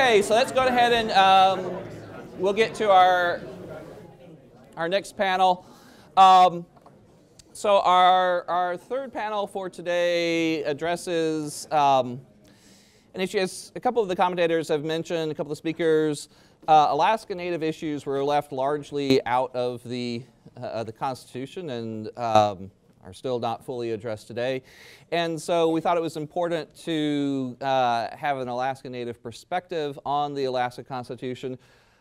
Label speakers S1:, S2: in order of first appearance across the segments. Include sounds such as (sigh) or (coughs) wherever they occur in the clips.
S1: Okay, so let's go ahead and um, we'll get to our our next panel. Um, so our our third panel for today addresses um, an issue. As a couple of the commentators have mentioned, a couple of speakers, uh, Alaska Native issues were left largely out of the uh, the Constitution and um, are still not fully addressed today. And so we thought it was important to uh, have an Alaska Native perspective on the Alaska Constitution.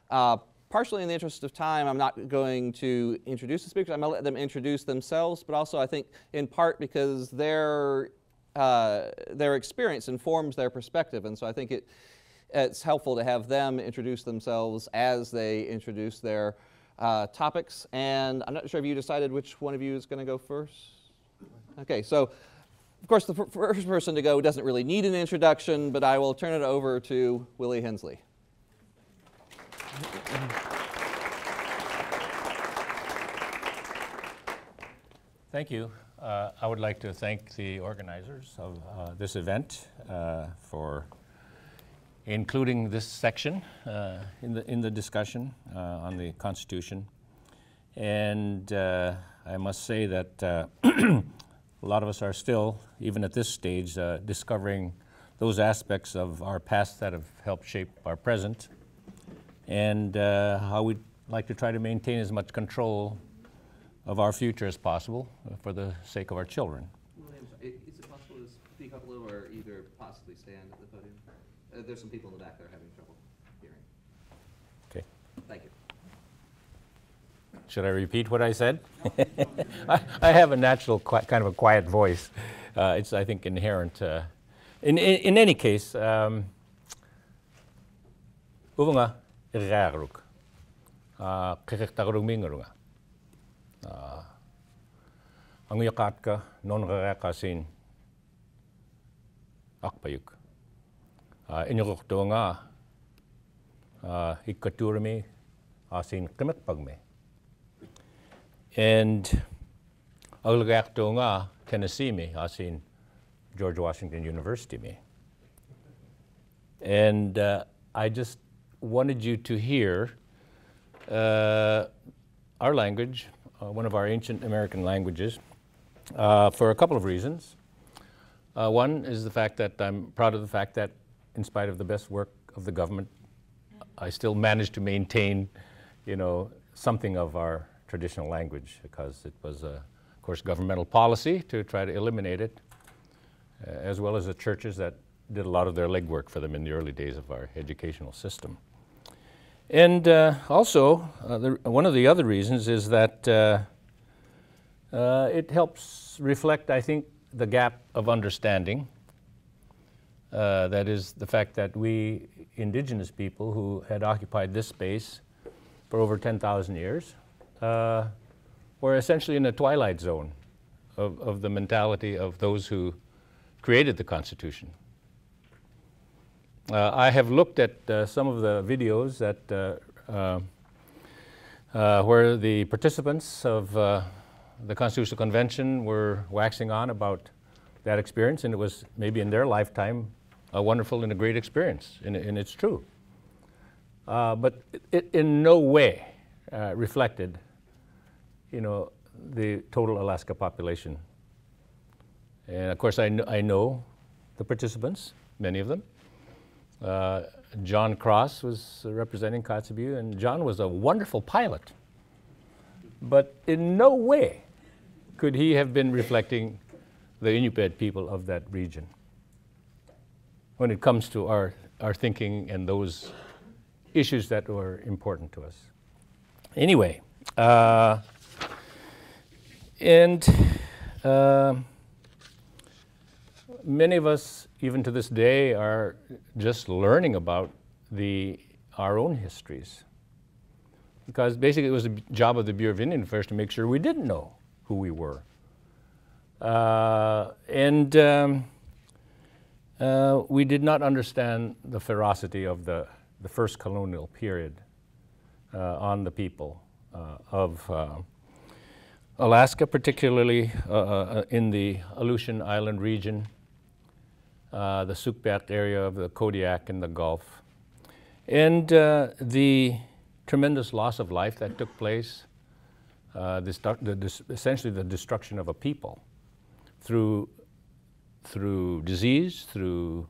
S1: Uh, partially in the interest of time, I'm not going to introduce the speakers. I'm going to let them introduce themselves, but also I think in part because their, uh, their experience informs their perspective. And so I think it, it's helpful to have them introduce themselves as they introduce their uh, topics. And I'm not sure if you decided which one of you is going to go first. Okay, so of course the first person to go doesn't really need an introduction, but I will turn it over to Willie Hensley.
S2: Thank you. Uh, I would like to thank the organizers of uh, this event uh, for including this section uh, in, the, in the discussion uh, on the Constitution. And uh, I must say that (clears throat) a lot of us are still, even at this stage, discovering those aspects of our past that have helped shape our present and how we'd like to try to maintain as much control of our future as possible for the sake of our children.
S1: Is it possible to speak up a little or either possibly stand at the podium? Uh, there's some people in the back that are having trouble hearing.
S2: Okay.
S1: Thank you.
S2: Should I repeat what I said? (laughs) I, have a natural, kind of a quiet voice. Uh, it's, I think, inherent. Uh, in, in, any case, um, uvunga iraruk, kikiktarung mingarunga. Ang yakat ka, non rarakasin, akpayuk. Uh, inyurukto nga uh, ikaturami asin kimek pagme. And aglagakto nga Tennessee me asin George Washington University me. And uh, I just wanted you to hear uh, our language, uh, one of our ancient American languages, uh, for a couple of reasons. Uh, one is the fact that I'm proud of the fact that in spite of the best work of the government, I still managed to maintain, you know, something of our traditional language because it was, a, of course, governmental policy to try to eliminate it, uh, as well as the churches that did a lot of their legwork for them in the early days of our educational system. And uh, also, uh, the, one of the other reasons is that uh, uh, it helps reflect, I think, the gap of understanding uh, that is the fact that we indigenous people who had occupied this space for over 10,000 years uh, were essentially in a twilight zone of, of the mentality of those who created the Constitution. Uh, I have looked at uh, some of the videos that uh, uh, where the participants of the Constitutional Convention were waxing on about that experience, and it was maybe in their lifetime a wonderful and a great experience, and, and it's true. Uh, but it in no way uh, reflected, you know, the total Alaska population. And of course, I, kn I know the participants, many of them. Uh, John Cross was representing Kotzebue, and John was a wonderful pilot. But in no way could he have been reflecting the Inupiat people of that region when it comes to our, our thinking and those issues that were important to us. Anyway, uh, and uh, many of us, even to this day, are just learning about the, our own histories. Because basically it was the job of the Bureau of Indian Affairs to make sure we didn't know who we were. Uh, and um, uh, we did not understand the ferocity of the, the first colonial period uh, on the people uh, of uh, Alaska, particularly uh, uh, in the Aleutian Island region, the Sugpiaq area of the Kodiak and the Gulf. And uh, the tremendous loss of life that took place, uh, this, the, essentially the destruction of a people through, through disease, through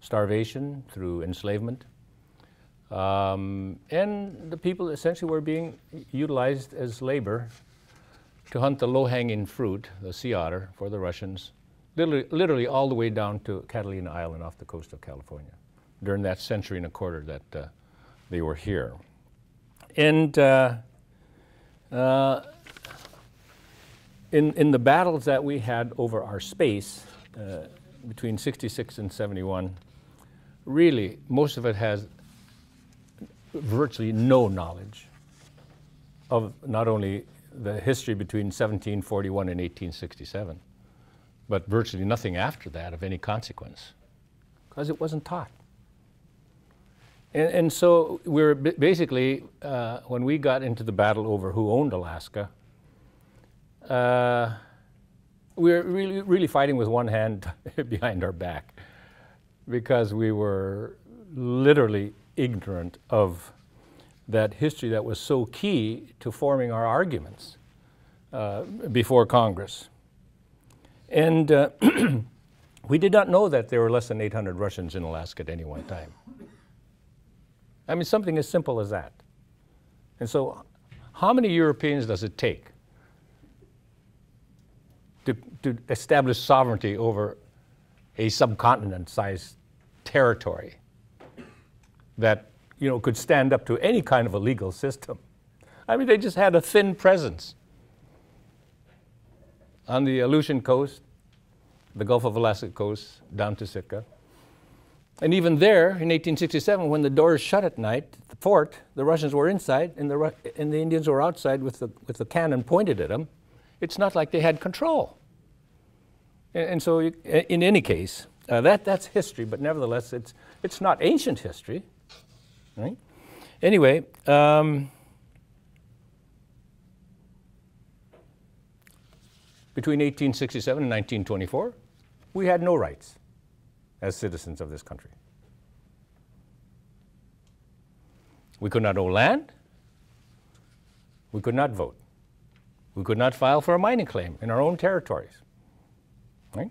S2: starvation, through enslavement. Um, and the people essentially were being utilized as labor to hunt the low-hanging fruit, the sea otter, for the Russians, literally, literally, all the way down to Catalina Island off the coast of California during that century and a quarter that uh, they were here. And uh, uh, in, in the battles that we had over our space uh, between 66 and 71, really most of it has virtually no knowledge of not only the history between 1741 and 1867, but virtually nothing after that of any consequence, because it wasn't taught. And, and so we are basically, uh, when we got into the battle over who owned Alaska, uh, we were really, really fighting with one hand (laughs) behind our back because we were literally ignorant of that history that was so key to forming our arguments uh, before Congress. And uh, (clears throat) we did not know that there were less than 800 Russians in Alaska at any one time. I mean, something as simple as that. And so, how many Europeans does it take to, to establish sovereignty over a subcontinent sized territory that you know, could stand up to any kind of a legal system? I mean, they just had a thin presence. On the Aleutian coast, the Gulf of Alaska coast, down to Sitka, and even there, in 1867, when the doors shut at night, the fort, the Russians were inside and the, and the Indians were outside with the, with the cannon pointed at them. It's not like they had control. And, and so, you, in any case, uh, that, that's history, but nevertheless, it's, it's not ancient history. Right? Anyway, um, between 1867 and 1924, we had no rights as citizens of this country. We could not own land. We could not vote. We could not file for a mining claim in our own territories. Right?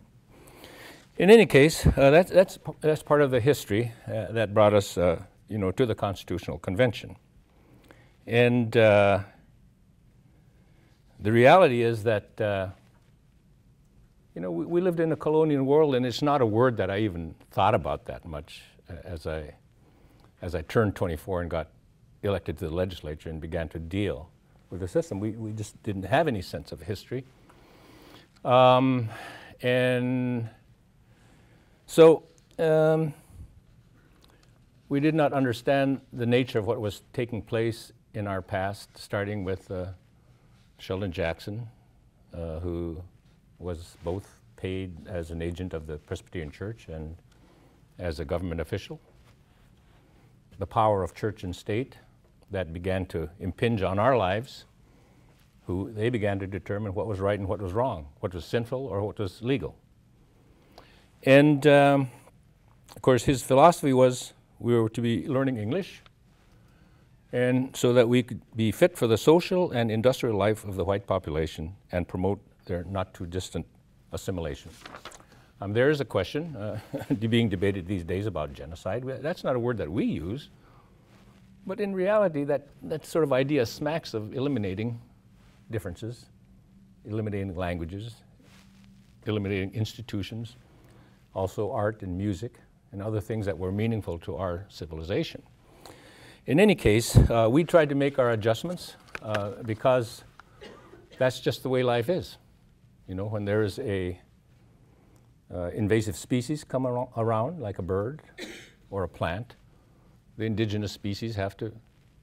S2: In any case, uh, that's, that's, that's part of the history uh, that brought us uh, you know, to the Constitutional Convention. And uh, the reality is that uh, you know, we, we, lived in a colonial world, and it's not a word that I even thought about that much uh, as I, as I turned 24 and got elected to the legislature and began to deal with the system. We, we just didn't have any sense of history. Um, and so um, we did not understand the nature of what was taking place in our past, starting with uh, Sheldon Jackson, uh, who was both paid as an agent of the Presbyterian Church and as a government official. The power of church and state that began to impinge on our lives, who they began to determine what was right and what was wrong, what was sinful or what was legal. And um, of course, his philosophy was we were to be learning English, and so that we could be fit for the social and industrial life of the white population and promote their not too distant assimilation. Um, there is a question uh, (laughs) being debated these days about genocide. That's not a word that we use, but in reality, that, that sort of idea smacks of eliminating differences, eliminating languages, eliminating institutions, also art and music, and other things that were meaningful to our civilization. In any case, uh, we tried to make our adjustments uh, because that's just the way life is. You know, when there is a uh, invasive species come ar- around, like a bird or a plant, the indigenous species have to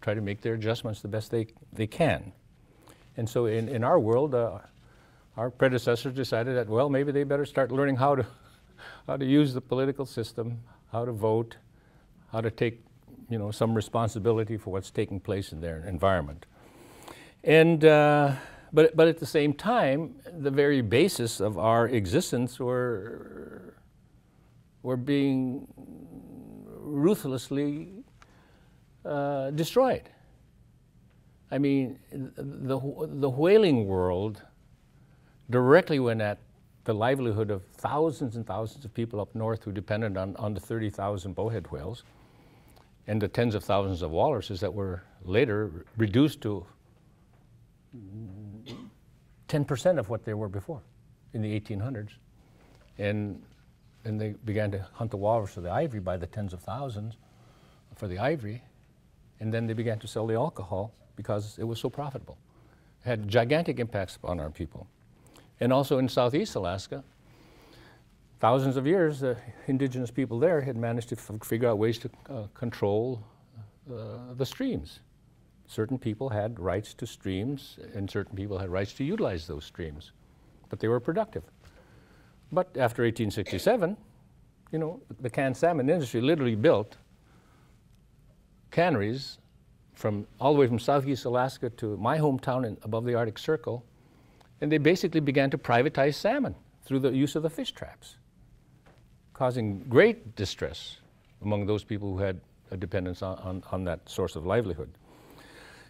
S2: try to make their adjustments the best they, they can. And so in, in our world, uh, our predecessors decided that, well, maybe they better start learning how to, how to use the political system, how to vote, how to take you know, some responsibility for what's taking place in their environment. And uh, but, but at the same time, the very basis of our existence were, were being ruthlessly uh, destroyed. I mean, the, the whaling world directly went at the livelihood of thousands and thousands of people up north who depended on, on the 30,000 bowhead whales and the tens of thousands of walruses that were later reduced to 10% of what they were before in the 1800s. And, and they began to hunt the walrus for the ivory by the tens of thousands for the ivory. And then they began to sell the alcohol because it was so profitable. It had gigantic impacts on our people. And also in southeast Alaska, thousands of years, the indigenous people there had managed to figure out ways to uh, control uh, the streams. Certain people had rights to streams, and certain people had rights to utilize those streams, but they were productive. But after 1867, you know, the canned salmon industry literally built canneries from all the way from southeast Alaska to my hometown in, above the Arctic Circle, and they basically began to privatize salmon through the use of the fish traps, causing great distress among those people who had a dependence on, on, on that source of livelihood.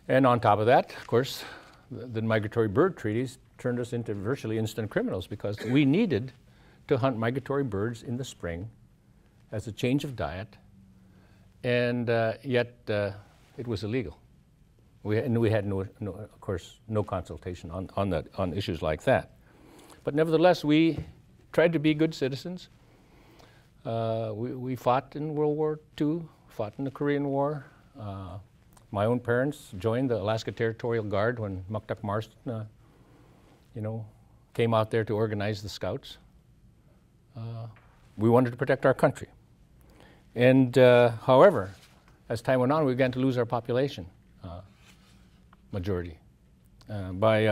S2: And on top of that, of course, the, the migratory bird treaties turned us into virtually instant criminals because we needed to hunt migratory birds in the spring as a change of diet, and uh, yet uh, it was illegal. We, and we had, no, no, of course, no consultation on, on, that, on issues like that. But nevertheless, we tried to be good citizens. Uh, we, we fought in World War II, fought in the Korean War. Uh, my own parents joined the Alaska Territorial Guard when Muktuk Marston, uh, you know, came out there to organize the Scouts. Uh, we wanted to protect our country. And uh, however, as time went on, we began to lose our population uh, majority. Uh, by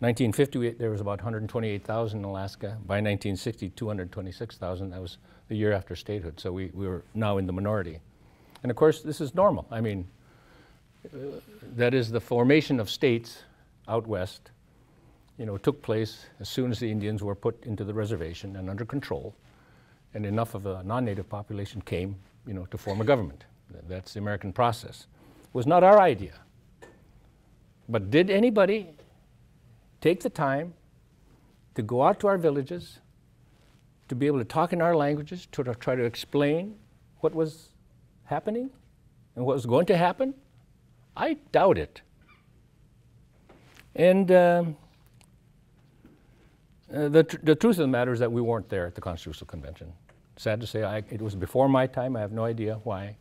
S2: 1950, uh, there was about 128,000 in Alaska. By 1960, 226,000. That was the year after statehood. So we, we were now in the minority. And of course, this is normal. I mean, uh, that is the formation of states out west, you know, took place as soon as the Indians were put into the reservation and under control, and enough of a non-native population came, you know, to form a government. That's the American process. It was not our idea. But did anybody take the time to go out to our villages, to be able to talk in our languages, to try to explain what was happening and what was going to happen? I doubt it. And um, uh, the, tr the truth of the matter is that we weren't there at the Constitutional Convention. Sad to say, I, it was before my time. I have no idea why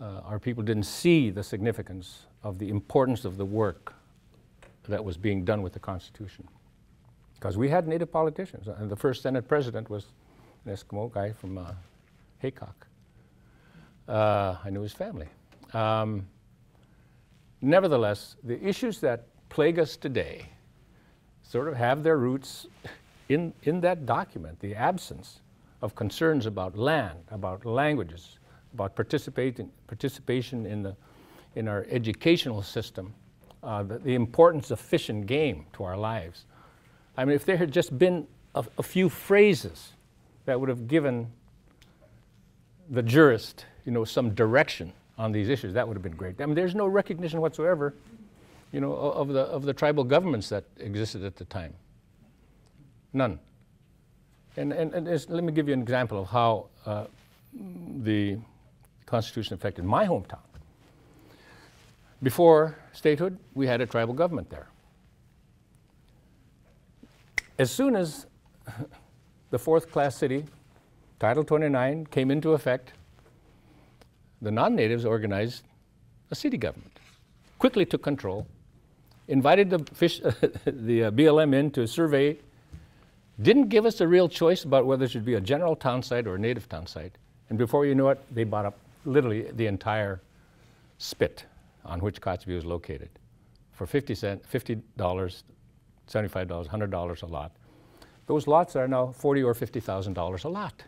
S2: uh, our people didn't see the significance of the importance of the work that was being done with the Constitution. Because we had Native politicians, and the first Senate president was an Eskimo guy from uh, Haycock. Uh, I knew his family. Um, nevertheless, the issues that plague us today sort of have their roots in, in that document, the absence of concerns about land, about languages, about participating, participation in, the, in our educational system, uh, the, the, importance of fish and game to our lives. I mean, if there had just been a, a few phrases that would have given the jurist, you know, some direction on these issues, that would have been great. I mean, there's no recognition whatsoever, you know, of the, of the tribal governments that existed at the time. None. And, and, and let me give you an example of how uh, the Constitution affected my hometown. Before statehood, we had a tribal government there. As soon as the fourth class city, Title 29, came into effect, the non natives organized a city government, quickly took control, invited the, fish, (laughs) the uh, BLM in to survey, didn't give us a real choice about whether it should be a general town site or a native town site. And before you know it, they bought up literally the entire spit on which Kotzebue is located for 50 cent, $50, $75, $100 a lot. Those lots are now 40 or $50,000 a lot.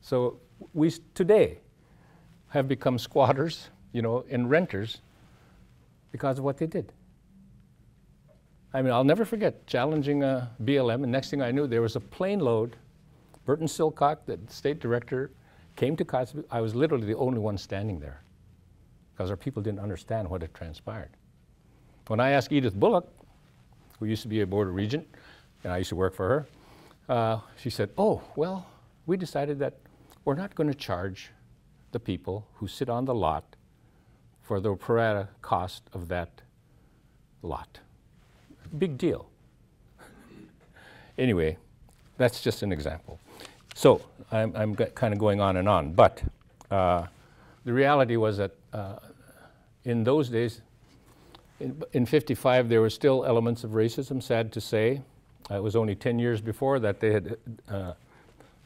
S2: So we today have become squatters, you know, and renters because of what they did. I mean, I'll never forget challenging uh, a BLM, and next thing I knew, there was a plane load. Burton Silcock, the state director, came to Kotzebue. I was literally the only one standing there. Because our people didn't understand what had transpired. When I asked Edith Bullock, who used to be a board of regent, and I used to work for her, uh, she said, Oh, well, we decided that we're not going to charge the people who sit on the lot for the pro rata cost of that lot. Big deal. anyway, that's just an example. So I'm, I'm kind of going on and on, but uh, the reality was that uh, in those days, in, in 55, there were still elements of racism, sad to say. Uh, it was only 10 years before that they had uh,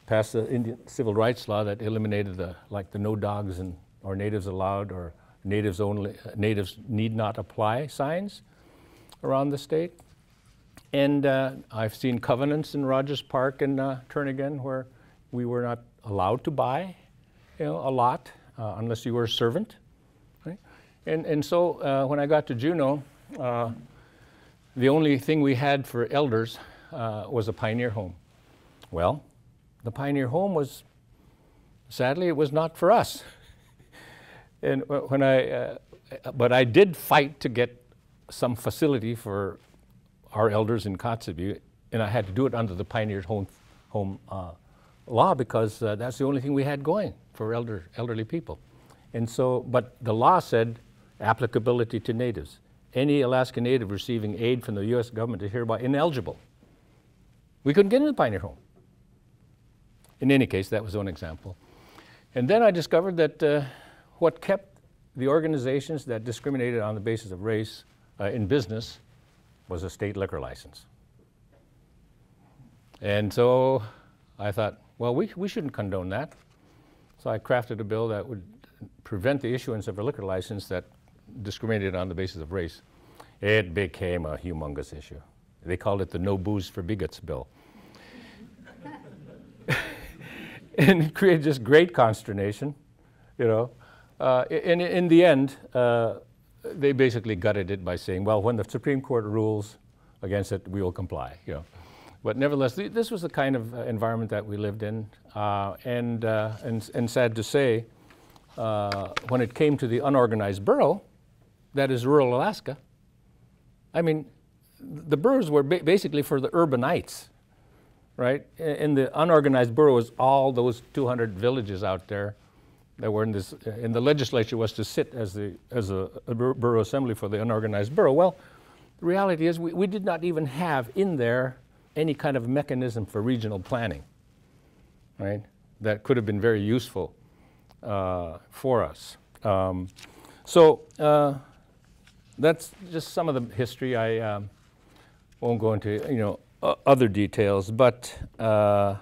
S2: passed the Indian civil rights law that eliminated the, like the no dogs and, or natives allowed or natives only, uh, natives need not apply signs around the state. And uh, I've seen covenants in Rogers Park and uh, Turnagain where we were not allowed to buy you know, a lot uh, unless you were a servant. And, and so uh, when I got to Juneau, uh, the only thing we had for elders uh, was a pioneer home. Well, the pioneer home was, sadly, it was not for us. and when I, but I did fight to get some facility for our elders in Kotzebue, and I had to do it under the Pioneers Home, home uh, law because uh, that's the only thing we had going for elder, elderly people. And so, but the law said applicability to natives. Any Alaska Native receiving aid from the U.S. government is hereby ineligible. We couldn't get in the Pioneer Home. In any case, that was one example. And then I discovered that uh, what kept the organizations that discriminated on the basis of race uh, in business was a state liquor license. And so I thought, well, we, we shouldn't condone that. So I crafted a bill that would prevent the issuance of a liquor license that discriminated on the basis of race. It became a humongous issue. They called it the No Booze for Bigots bill. (laughs) and it created just great consternation, you know. Uh, in, in the end, uh, they basically gutted it by saying, well, when the Supreme Court rules against it, we will comply. You know. But nevertheless, th this was the kind of uh, environment that we lived in. Uh, and, uh, and, and sad to say, uh, when it came to the unorganized borough, that is rural Alaska, I mean, the boroughs were ba basically for the urbanites, right? In the unorganized borough was all those 200 villages out there that were in this, in the legislature was to sit as, the, as a, a borough assembly for the unorganized borough. Well, the reality is we, we did not even have in there any kind of mechanism for regional planning, right? That could have been very useful uh, for us. Um, so uh, that's just some of the history. I um, won't go into you know other details, but uh,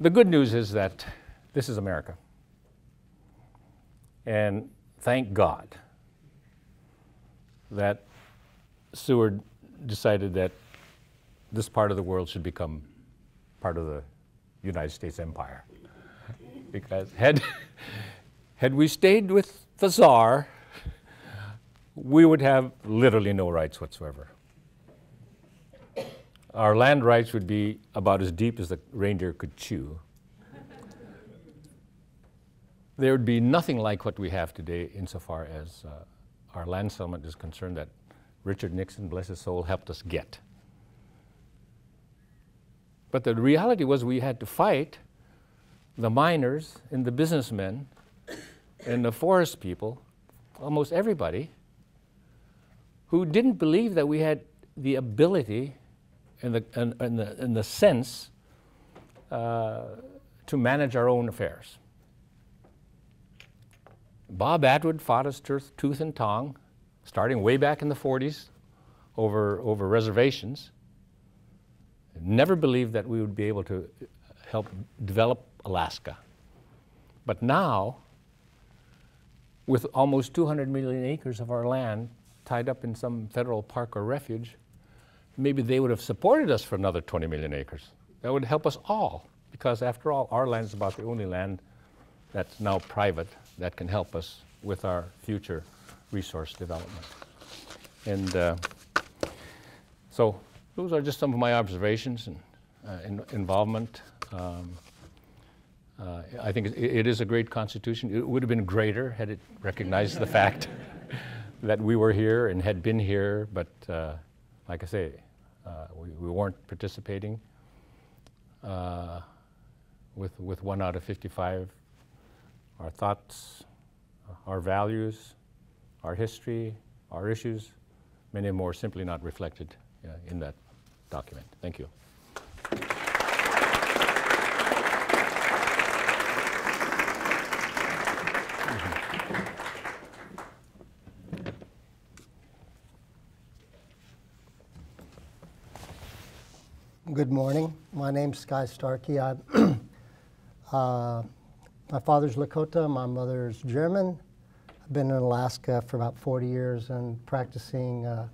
S2: the good news is that this is America. And thank God that Seward decided that this part of the world should become part of the United States empire. because had, had we stayed with the Tsar, we would have literally no rights whatsoever. Our land rights would be about as deep as the reindeer could chew there would be nothing like what we have today insofar as uh, our land settlement is concerned that Richard Nixon, bless his soul, helped us get. But the reality was we had to fight the miners and the businessmen and the forest people, almost everybody, who didn't believe that we had the ability and the, and, and the, and the sense uh, to manage our own affairs. Bob Atwood fought us tooth and tongue, starting way back in the 40s over, over reservations. Never believed that we would be able to help develop Alaska. But now, with almost 200 million acres of our land tied up in some federal park or refuge, maybe they would have supported us for another 20 million acres. That would help us all, because after all, our land is about the only land that's now private that can help us with our future resource development. And uh, so those are just some of my observations and uh, in involvement. Um, Uh, I think it, it is a great constitution. It would have been greater had it recognized the fact that we were here and had been here, but uh, like I say, uh, we, we, weren't participating. Uh, with, with one out of 55, our thoughts, our values, our history, our issues, many more simply not reflected uh, in that document. Thank you.
S3: Good morning. My name's Sky Starkey. I, (clears throat) uh, my father's Lakota, my mother's German. I've been in Alaska for about 40 years and practicing uh,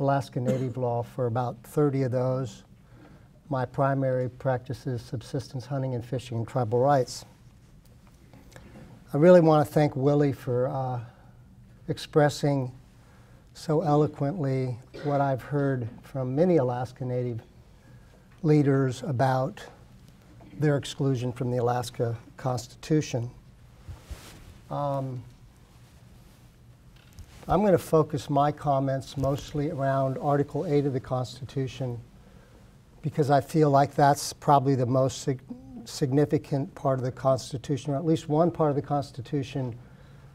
S3: Alaska Native law for about 30 of those. My primary practice is subsistence hunting and fishing and tribal rights. I really want to thank Willie for uh, expressing so eloquently what I've heard from many Alaska Native leaders about their exclusion from the Alaska Constitution. Um, I'm going to focus my comments mostly around Article 8 of the Constitution because I feel like that's probably the most sig significant part of the Constitution, or at least one part of the Constitution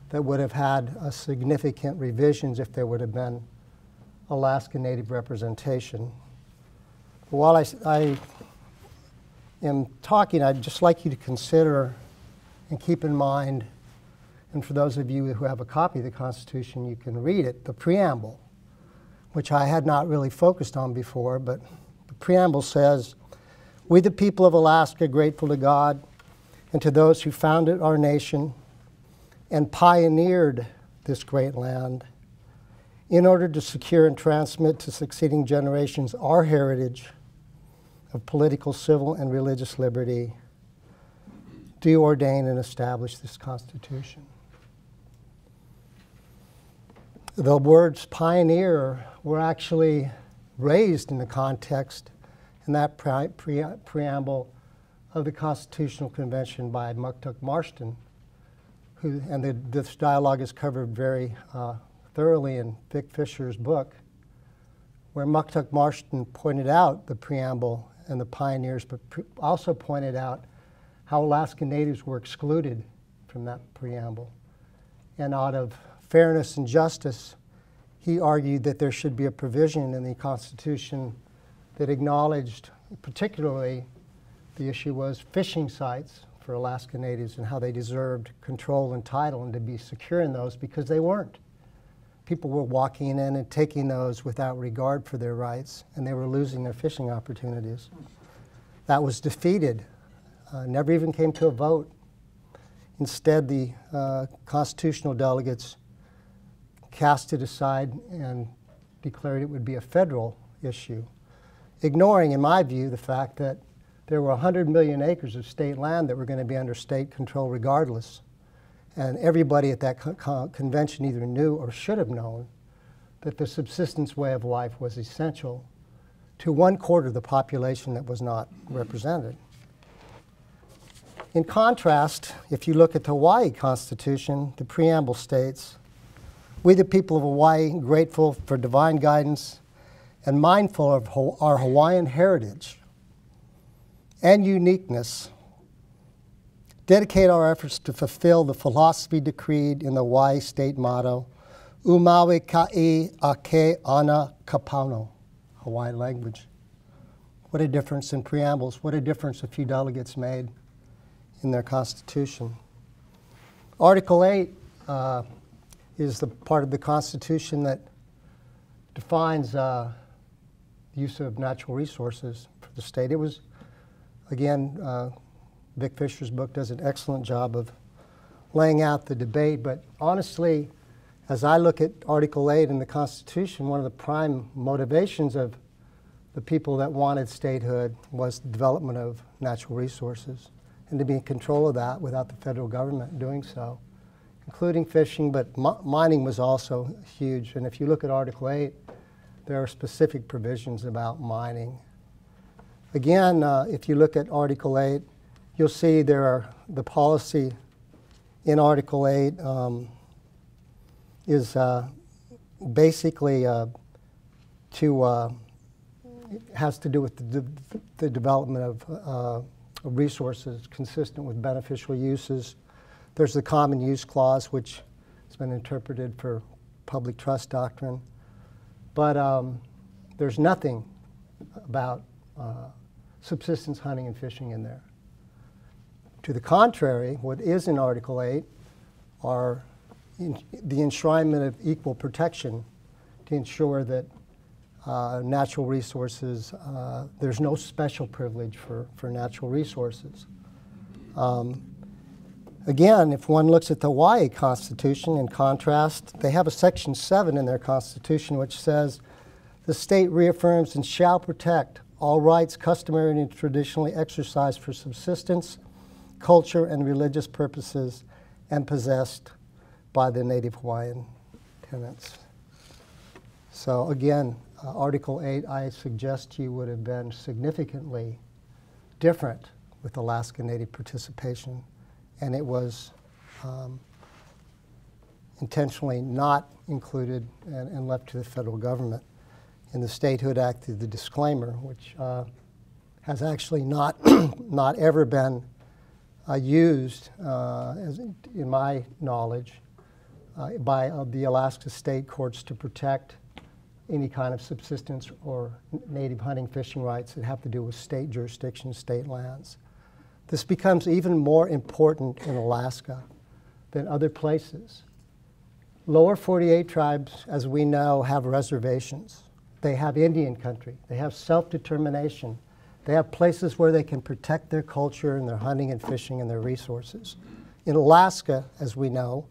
S3: that would have had a significant revisions if there would have been Alaska Native representation. While I, I am talking, I'd just like you to consider and keep in mind and for those of you who have a copy of the Constitution, you can read it, the preamble, which I had not really focused on before, but the preamble says, We, the people of Alaska, grateful to God and to those who founded our nation and pioneered this great land in order to secure and transmit to succeeding generations our heritage of political, civil, and religious liberty, do ordain and establish this Constitution. The words pioneer were actually raised in the context in that pre pre preamble of the Constitutional Convention by Muktuk Marston, who, and the, this dialogue is covered very uh, thoroughly in Vic Fisher's book, where Muktuk Marston pointed out the preamble and the pioneers, but also pointed out how Alaska Natives were excluded from that preamble. And out of fairness and justice, he argued that there should be a provision in the Constitution that acknowledged, particularly, the issue was fishing sites for Alaska Natives and how they deserved control and title and to be secure in those because they weren't. People were walking in and taking those without regard for their rights, and they were losing their fishing opportunities. That was defeated, uh, never even came to a vote. Instead, the uh, constitutional delegates cast it aside and declared it would be a federal issue, ignoring, in my view, the fact that there were 100 million acres of state land that were going to be under state control regardless. And everybody at that co convention either knew or should have known that the subsistence way of life was essential to one quarter of the population that was not represented. In contrast, if you look at the Hawaii Constitution, the preamble states we, the people of Hawaii, grateful for divine guidance and mindful of our Hawaiian heritage and uniqueness, dedicate our efforts to fulfill the philosophy decreed in the Hawaii state motto, Umawi ka'i ake ana kapano, Hawaiian language. What a difference in preambles, what a difference a few delegates made in their constitution. Article 8 uh, is the part of the Constitution that defines uh, the use of natural resources for the state. It was, again, uh, Vic Fisher's book does an excellent job of laying out the debate, but honestly, as I look at Article 8 in the Constitution, one of the prime motivations of the people that wanted statehood was the development of natural resources and to be in control of that without the federal government doing so including fishing, but mining was also huge. And if you look at Article 8, there are specific provisions about mining. Again, uh, if you look at Article 8, you'll see there are the policy in Article 8 um, is uh, basically uh, to uh, has to do with the, de- the development of uh, resources consistent with beneficial uses. There's the common use clause, which has been interpreted for public trust doctrine, but um, there's nothing about uh, subsistence hunting and fishing in there. To the contrary, what is in Article 8 are in, the enshrinement of equal protection to ensure that uh, natural resources, uh, there's no special privilege for, for natural resources. Um, again, if one looks at the Hawaii Constitution in contrast, they have a Section 7 in their Constitution which says the state reaffirms and shall protect all rights customary and traditionally exercised for subsistence, culture, and religious purposes and possessed by the native Hawaiian tenants. So again, uh, Article 8, I suggest you, would have been significantly different with Alaska Native participation, and it was um, intentionally not included and, and, left to the federal government. In the Statehood Act, the disclaimer, which uh, has actually not, (clears throat) not ever been used, uh, as in my knowledge, uh, by uh, the Alaska state courts to protect any kind of subsistence or native hunting fishing rights that have to do with state jurisdiction, state lands. This becomes even more important in Alaska than other places. Lower 48 tribes, as we know, have reservations. They have Indian country. They have self determination. They have places where they can protect their culture and their hunting and fishing and their resources. In Alaska, as we know,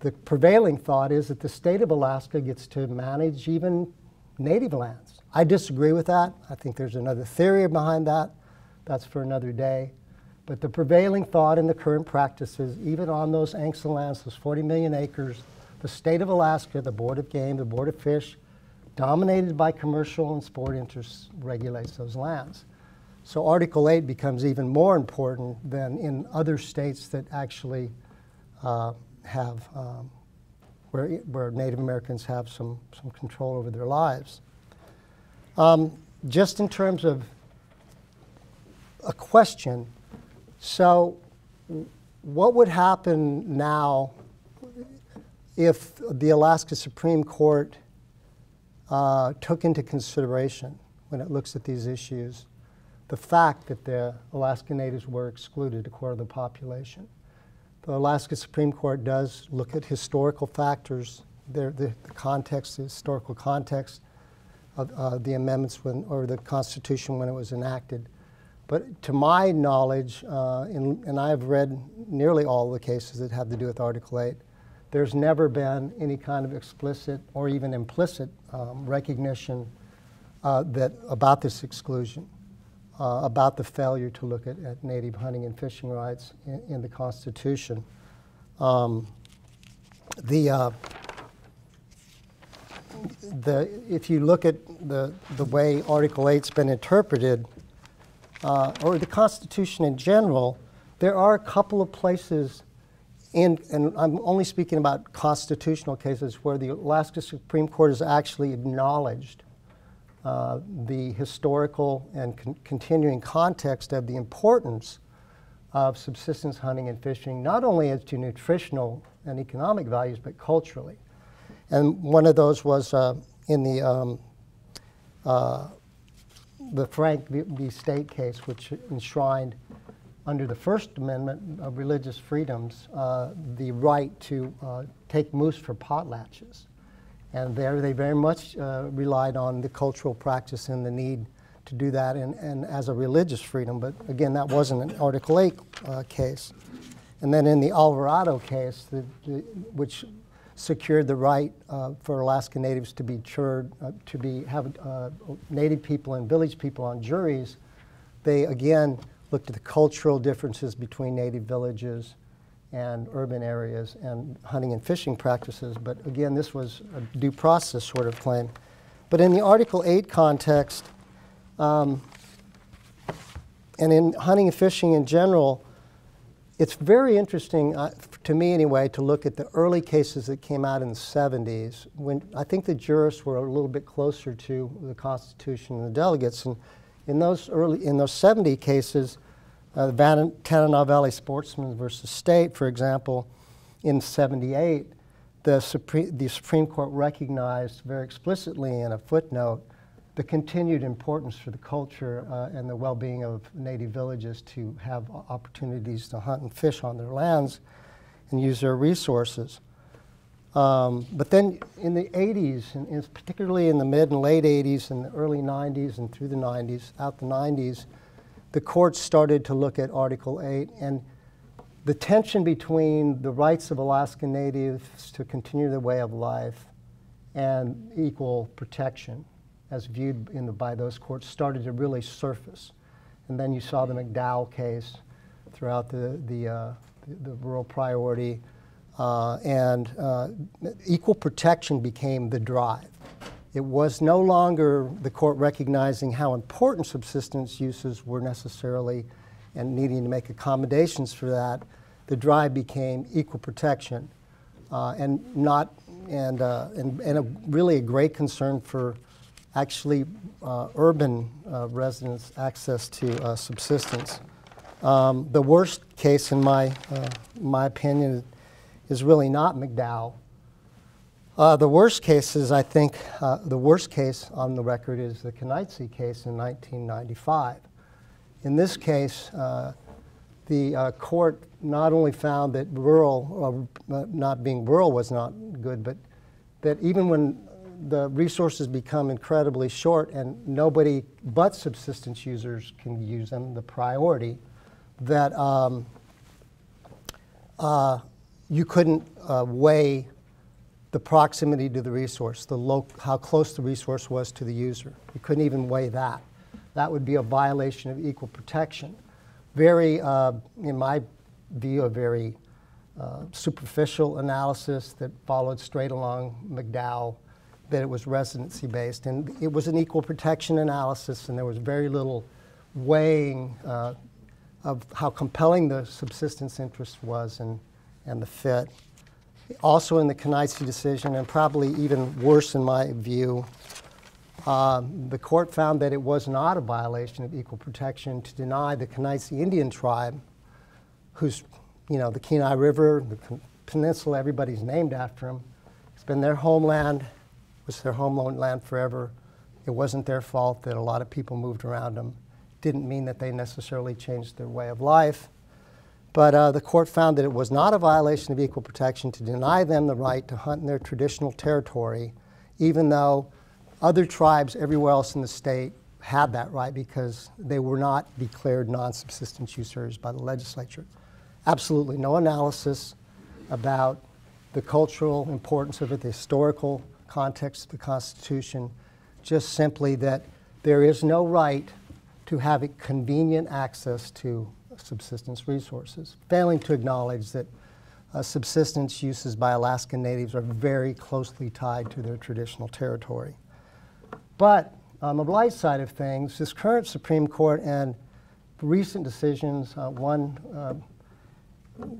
S3: the prevailing thought is that the state of Alaska gets to manage even native lands. I disagree with that. I think there's another theory behind that. That's for another day. But the prevailing thought in the current practices, even on those ANCSA lands, those 40 million acres, the state of Alaska, the Board of Game, the Board of Fish, dominated by commercial and sport interests, regulates those lands. So Article 8 becomes even more important than in other states that actually uh, have, um, where, where Native Americans have some, some control over their lives. Um, just in terms of a question, so what would happen now if the Alaska Supreme Court uh, took into consideration when it looks at these issues the fact that the Alaska Natives were excluded, a quarter of the population? The Alaska Supreme Court does look at historical factors, the, the, context, the historical context of uh, the amendments when, or the Constitution when it was enacted. But to my knowledge, uh, in, and I have read nearly all the cases that have to do with Article 8, there's never been any kind of explicit or even implicit um, recognition uh, that about this exclusion uh, about the failure to look at, at, native hunting and fishing rights in, in the Constitution. Um, the, uh, the, if you look at the, the way Article 8's been interpreted, uh, or the Constitution in general, there are a couple of places in, and I'm only speaking about constitutional cases where the Alaska Supreme Court has actually acknowledged uh, the historical and con continuing context of the importance of subsistence hunting and fishing, not only as to nutritional and economic values, but culturally. And one of those was uh, in the, um, uh, the Frank v. State case, which enshrined under the First Amendment of religious freedoms uh, the right to uh, take moose for potlatches. And there they very much uh, relied on the cultural practice and the need to do that and, and as a religious freedom. But again, that wasn't an Article 8 uh, case. And then in the Alvarado case, the, the, which secured the right uh, for Alaska Natives to be chured, uh, to be have Native people and village people on juries, they again looked at the cultural differences between Native villages and urban areas and hunting and fishing practices. But again, this was a due process sort of claim. But in the Article 8 context, um, and in hunting and fishing in general, it's very interesting uh, to me anyway to look at the early cases that came out in the 70s when I think the jurists were a little bit closer to the Constitution and the delegates. And in those early, in those 70 cases, uh, the Van- Tanana Valley Sportsman versus State, for example, in 78, the Supreme, the Supreme Court recognized very explicitly in a footnote the continued importance for the culture uh, and the well-being of native villages to have opportunities to hunt and fish on their lands and use their resources. Um, but then in the 80s, and, and particularly in the mid and late 80s and the early 90s and through the 90s, out the 90s, the courts started to look at Article 8 and the tension between the rights of Alaskan Natives to continue their way of life and equal protection, as viewed the, by those courts, started to really surface. And then you saw the McDowell case throughout the, the, uh, the, the rural priority, uh, and uh, equal protection became the drive. It was no longer the court recognizing how important subsistence uses were necessarily and needing to make accommodations for that. The drive became equal protection uh, and not and, uh, and, and a, really a great concern for actually uh, urban uh, residents' access to subsistence. Um, the worst case, in my, my opinion, is really not McDowell. Uh, the worst case is, I think, uh, the worst case on the record is the Kenaitze case in 1995. In this case, uh, the uh, court not only found that rural, uh, not being rural was not good, but that even when the resources become incredibly short and nobody but subsistence users can use them, the priority, that um, uh, you couldn't weigh the proximity to the resource, the how close the resource was to the user. You couldn't even weigh that. That would be a violation of equal protection. Very, uh, in my view, a very uh, superficial analysis that followed straight along McDowell, that it was residency based. And it was an equal protection analysis, and there was very little weighing uh, of how compelling the subsistence interest was and, and the fit. Also in the Kenaitze decision, and probably even worse in my view, uh, the court found that it was not a violation of equal protection to deny the Kenaitze Indian tribe, whose, you know, the Kenai River, the peninsula, everybody's named after them. It's been their homeland, was their homeland land forever. It wasn't their fault that a lot of people moved around them. Didn't mean that they necessarily changed their way of life. But uh, the court found that it was not a violation of equal protection to deny them the right to hunt in their traditional territory, even though other tribes everywhere else in the state had that right because they were not declared non subsistence users by the legislature. Absolutely no analysis about the cultural importance of it, the historical context of the Constitution, just simply that there is no right to have a convenient access to subsistence resources, failing to acknowledge that uh, subsistence uses by Alaskan Natives are very closely tied to their traditional territory. But on the light side of things, this current Supreme Court and recent decisions, uh, one uh,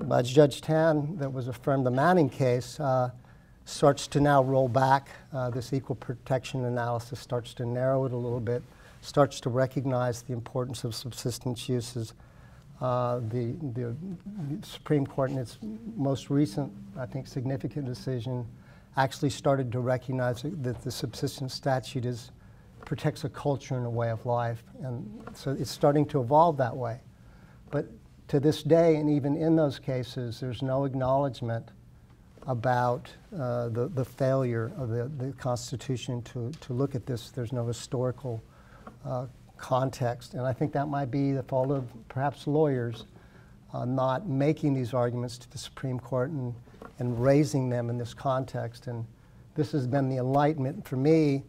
S3: by Judge Tan that was affirmed the Manning case, uh, starts to now roll back. Uh, this equal protection analysis starts to narrow it a little bit, starts to recognize the importance of subsistence uses uh, the, the Supreme Court, in its most recent, I think, significant decision, actually started to recognize that the subsistence statute is protects a culture and a way of life, and so it's starting to evolve that way. But to this day, and even in those cases, there's no acknowledgement about uh, the, the failure of the, the Constitution to, to look at this. There's no historical uh, context. And I think that might be the fault of perhaps lawyers uh, not making these arguments to the Supreme Court and, and raising them in this context. And this has been the enlightenment for me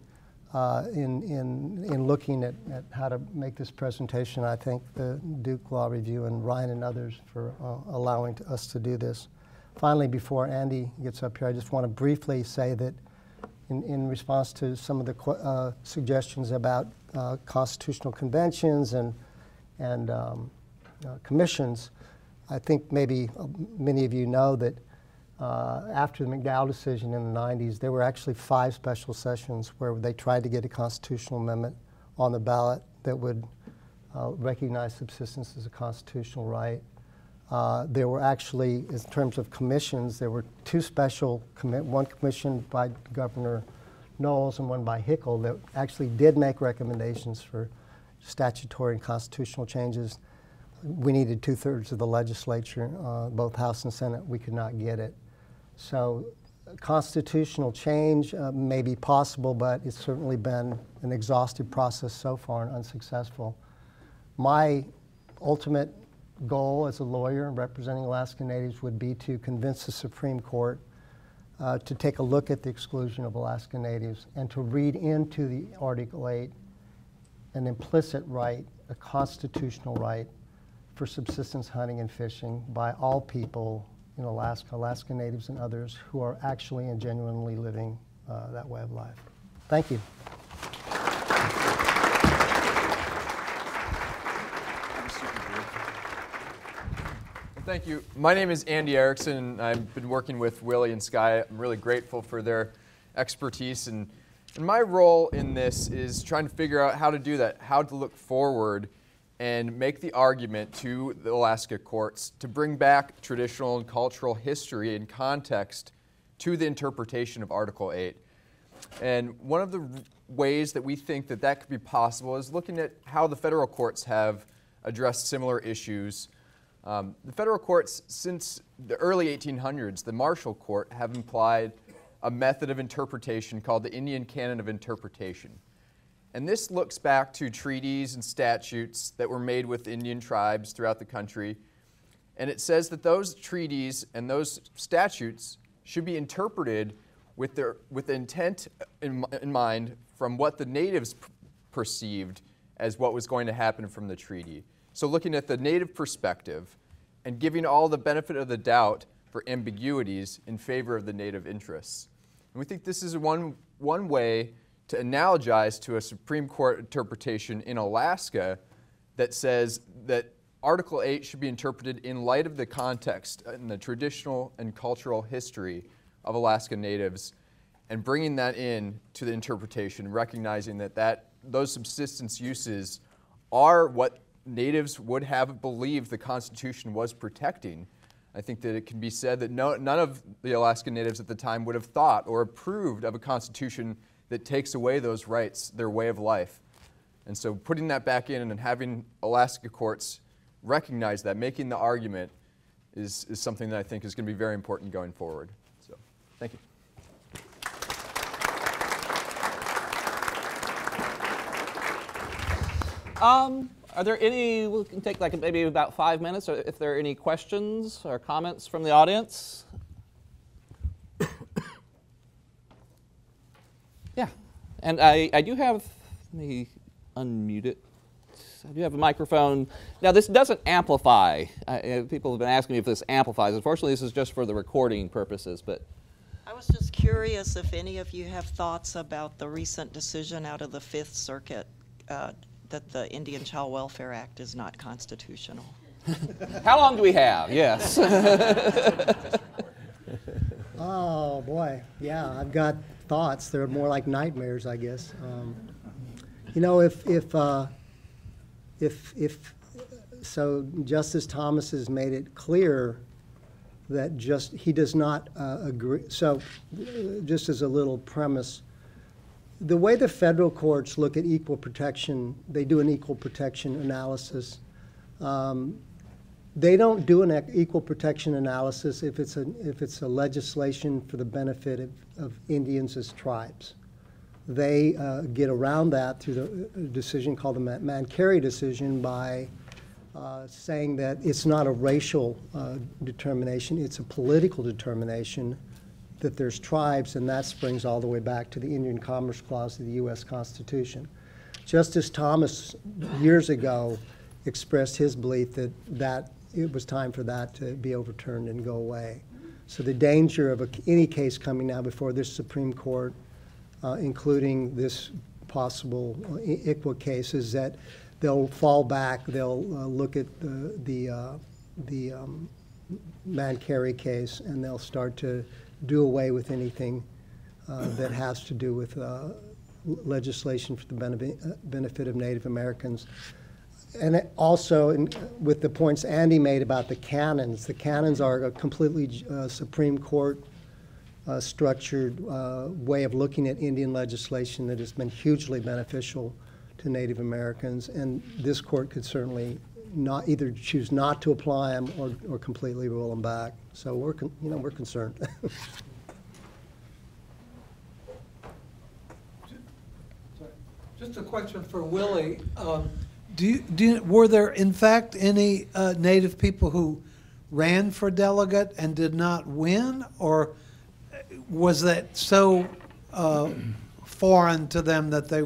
S3: uh, in, in, in looking at, at how to make this presentation. I thank the Duke Law Review and Ryan and others for uh, allowing to us to do this. Finally, before Andy gets up here, I just want to briefly say that in, in response to some of the uh, suggestions about uh, constitutional conventions and, and um, uh, commissions, I think maybe uh, many of you know that uh, after the McDowell decision in the 90s, there were actually five special sessions where they tried to get a constitutional amendment on the ballot that would uh, recognize subsistence as a constitutional right. Uh, there were actually, in terms of commissions, there were two special, one commission by Governor Knowles and one by Hickel that actually did make recommendations for statutory and constitutional changes. We needed two thirds of the legislature, uh, both House and Senate. We could not get it. So, constitutional change uh, may be possible, but it's certainly been an exhaustive process so far and unsuccessful. My ultimate goal as a lawyer representing Alaska Natives would be to convince the Supreme Court uh, to take a look at the exclusion of Alaska Natives and to read into the Article 8 an implicit right, a constitutional right for subsistence hunting and fishing by all people in Alaska, Alaska Natives and others who are actually and genuinely living uh, that way of life. Thank you.
S4: Thank you. My name is Andy Erickson, and I've been working with Willie and Sky. I'm really grateful for their expertise. And, and my role in this is trying to figure out how to do that, how to look forward and make the argument to the Alaska courts to bring back traditional and cultural history and context to the interpretation of Article 8. And one of the ways that we think that that could be possible is looking at how the federal courts have addressed similar issues um, the federal courts, since the early 1800s, the Marshall Court, have implied a method of interpretation called the Indian Canon of Interpretation. And this looks back to treaties and statutes that were made with Indian tribes throughout the country. And it says that those treaties and those statutes should be interpreted with, their, with intent in, in mind from what the natives perceived as what was going to happen from the treaty. So, looking at the native perspective and giving all the benefit of the doubt for ambiguities in favor of the native interests. And we think this is one, one way to analogize to a Supreme Court interpretation in Alaska that says that Article 8 should be interpreted in light of the context and the traditional and cultural history of Alaska Natives and bringing that in to the interpretation, recognizing that, that those subsistence uses are what natives would have believed the Constitution was protecting. I think that it can be said that no, none of the Alaskan natives at the time would have thought or approved of a Constitution that takes away those rights, their way of life. And so putting that back in and having Alaska courts recognize that, making the argument, is, is something that I think is going to be very important going forward. So, thank you.
S1: Um, are there any, we can take like maybe about five minutes, or if there are any questions or comments from the audience? (coughs) yeah, and I, I do have, let me unmute it. I do have a microphone. Now, this doesn't amplify. Uh, people have been asking me if this amplifies. Unfortunately, this is just for the recording purposes, but.
S5: I was just curious if any of you have thoughts about the recent decision out of the Fifth Circuit uh, that the Indian Child Welfare Act is not constitutional. (laughs)
S1: How long do we have? Yes. (laughs)
S3: oh boy, yeah, I've got thoughts. They're more like nightmares, I guess. Um, you know, if if uh, if if so, Justice Thomas has made it clear that just he does not uh, agree. So, just as a little premise the way the federal courts look at equal protection, they do an equal protection analysis. Um, they don't do an equal protection analysis if it's a, if it's a legislation for the benefit of, of Indians as tribes. They uh, get around that through the uh, decision called the Mancari decision by uh, saying that it's not a racial uh, determination, it's a political determination that there's tribes, and that springs all the way back to the Indian Commerce Clause of the U.S. Constitution. Justice Thomas, years ago, expressed his belief that, that it was time for that to be overturned and go away. So the danger of a, any case coming now before this Supreme Court, uh, including this possible ICWA case, is that they'll fall back, they'll uh, look at the, the, uh, the um, Mancari case, and they'll start to do away with anything uh, that has to do with uh, legislation for the benefit, of Native Americans. And also, in, with the points Andy made about the canons, the canons are a completely uh, Supreme Court uh, structured uh, way of looking at Indian legislation that has been hugely beneficial to Native Americans. And this court could certainly not either choose not to apply them or, or completely roll them back. So we're, con- you know, we're concerned. (laughs)
S6: Just a question for Willie. Um, Do you, do, you- were there in fact any uh, Native people who ran for delegate and did not win? Or was that so uh, foreign to them that they,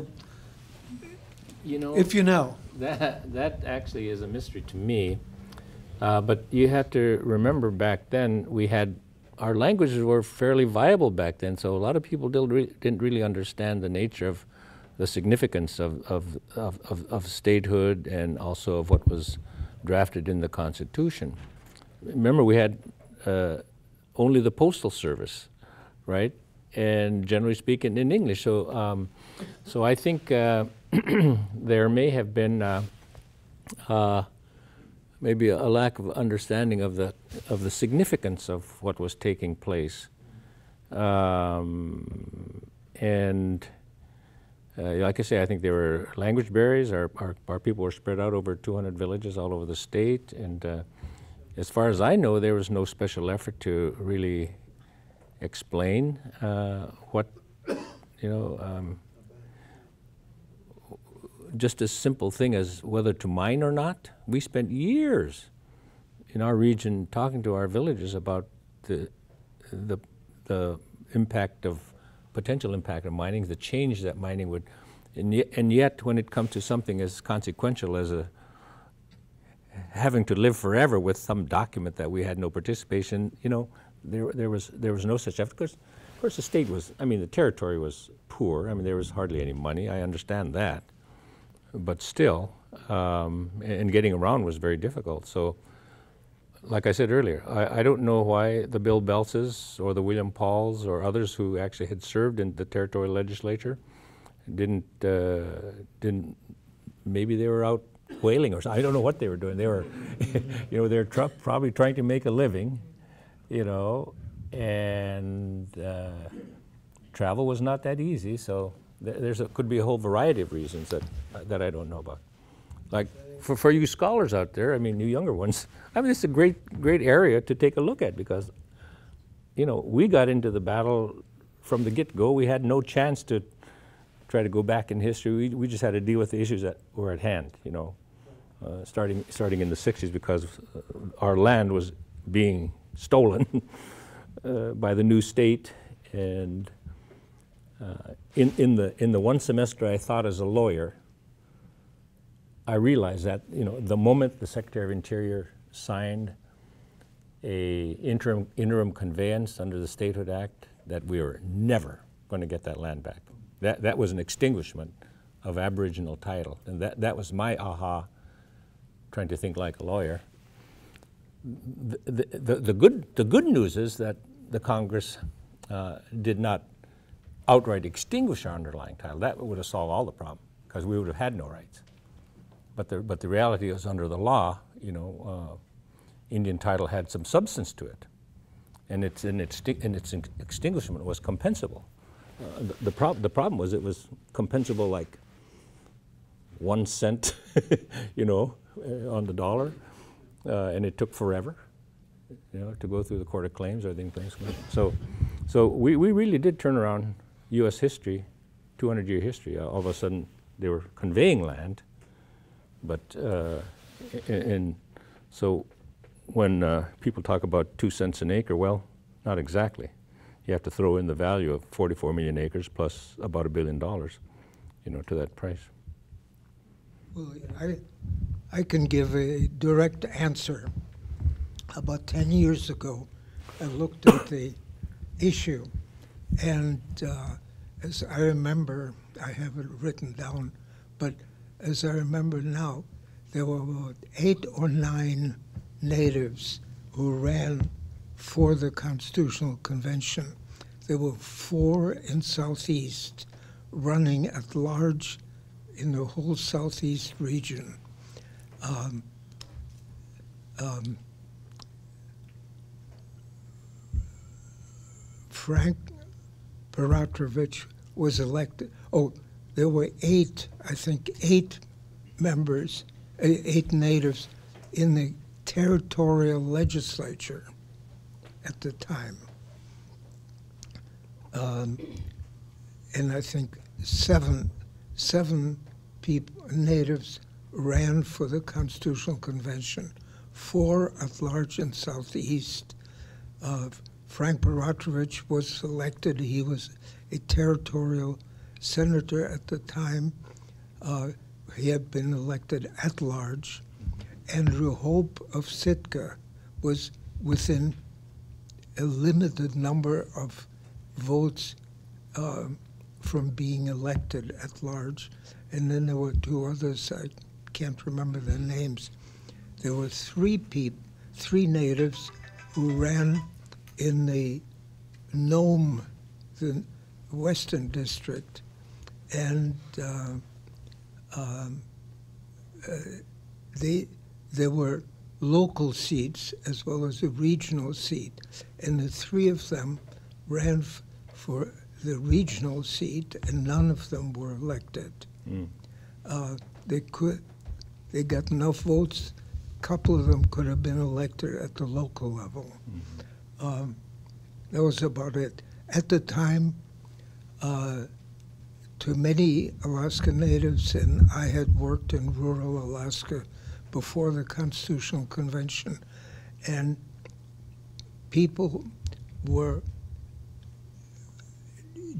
S2: You know.
S6: if you know?
S2: That, that actually is a mystery to me. Uh, but you have to remember back then, we had, our languages were fairly viable back then, so a lot of people didn't, re- didn't really understand the nature of the significance of, of, of, of, of statehood and also of what was drafted in the Constitution. Remember, we had uh, only the Postal Service, right? And generally speaking, in English. So, um, so I think uh, (clears throat) there may have been uh, uh, maybe a lack of understanding of the of the significance of what was taking place, um, and uh, like I say, I think there were language barriers. Our, our our people were spread out over 200 villages all over the state, and uh, as far as I know, there was no special effort to really explain uh, what you know. Um, just a simple thing as whether to mine or not. We spent years in our region talking to our villagers about the, the, the impact of, potential impact of mining, the change that mining would, and yet, and yet when it comes to something as consequential as a, having to live forever with some document that we had no participation, you know, there, there, was, there was no such effort. Of course, of course, the state was, I mean, the territory was poor. I mean, there was hardly any money. I understand that but still, um, and getting around was very difficult. So, like I said earlier, I, I don't know why the Bill Beltzes or the William Pauls or others who actually had served in the territorial legislature didn't uh, didn't maybe they were out whaling or something. I don't know what they were doing. They were, (laughs) you know, they're tr- probably trying to make a living, you know, and uh, travel was not that easy. So there's could be a whole variety of reasons that that I don't know about. Like for, for you scholars out there, I mean, you younger ones, (laughs) I mean, it's a great great area to take a look at because, you know, we got into the battle from the get-go. We had no chance to try to go back in history. We, we just had to deal with the issues that were at hand. You know, uh, starting starting in the '60s because uh, our land was being stolen (laughs) uh, by the new state and uh, in, in, the, in the one semester I thought as a lawyer, I realized that you know the moment the Secretary of Interior signed a interim interim conveyance under the Statehood Act, that we were never going to get that land back. That that was an extinguishment of Aboriginal title, and that that was my aha. Trying to think like a lawyer. The, the, the, the good the good news is that the Congress uh, did not outright extinguish our underlying title. That would have solved all the problem because we would have had no rights. But the, but the reality is, under the law, you know, uh, Indian title had some substance to it, and its, and its, and its extinguishment was compensable. Uh, the, the, prob- the problem was it was compensable like one cent, (laughs) you know, uh, on the dollar, uh, and it took forever, you know, to go through the court of claims, everything. things. So, so we, we really did turn around U.S. history, 200 year history. All of a sudden, they were conveying land, but uh, so when uh, people talk about two cents an acre, well, not exactly. You have to throw in the value of 44 million acres plus about a billion dollars, you know, to that price.
S7: Well, I, I can give a direct answer. About 10 years ago, I looked at the issue, and uh, as I remember, I have it written down, but as I remember now, there were about eight or nine natives who ran for the Constitutional Convention. There were four in Southeast running at large in the whole Southeast region. Um, um, Frank Peratrovich was elected. Oh, there were eight, I think, eight members, eh, eight natives in the territorial legislature at the time. Um, and I think seven, seven people, natives ran for the Constitutional Convention, four at large in Southeast. Uh, Frank Peratrovich was elected. He was a territorial senator at the time. Uh, he had been elected at large. Andrew Hope of Sitka was within a limited number of votes uh, from being elected at large. And then there were two others, I can't remember their names. There were three people, three natives who ran in the Nome, the Western District, and uh, um, uh, they there were local seats as well as a regional seat, and the three of them ran f- for the regional seat, and none of them were elected. Uh, they could, they got enough votes. A couple of them could have been elected at the local level. Um, that was about it. At the time, uh, to many Alaska Natives, and I had worked in rural Alaska before the Constitutional Convention, and people were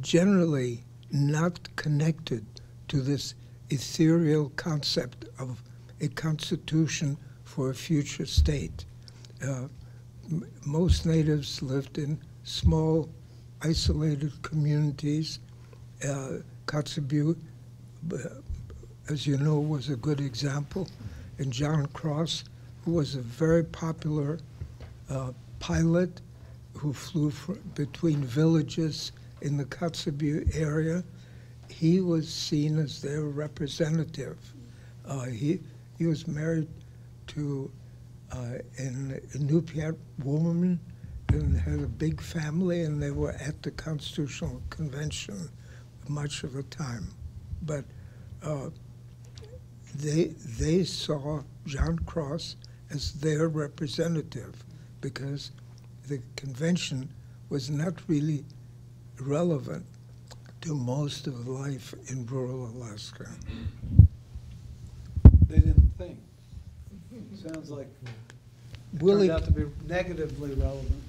S7: generally not connected to this ethereal concept of a constitution for a future state. Uh, most natives lived in small, isolated communities. Uh, Kotzebue, as you know, was a good example. And John Cross, who was a very popular uh, pilot who flew between villages in the Kotzebue area, he was seen as their representative. Uh, he, he was married to uh, an Inupiat woman and had a big family, and they were at the Constitutional Convention much of the time. But uh, they, they saw John Cross as their representative because the convention was not really relevant to most of life in rural Alaska.
S6: They didn't think. (laughs) Sounds like it
S7: Willie,
S6: turned out to be negatively relevant.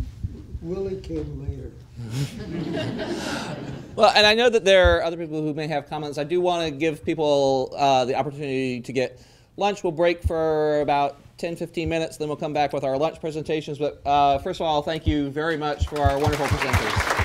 S7: Willie came later. (laughs)
S1: Well, and I know that there are other people who may have comments. I do want to give people uh, the opportunity to get lunch. We'll break for about 10, 15 minutes, then we'll come back with our lunch presentations. But uh, first of all, thank you very much for our wonderful presenters.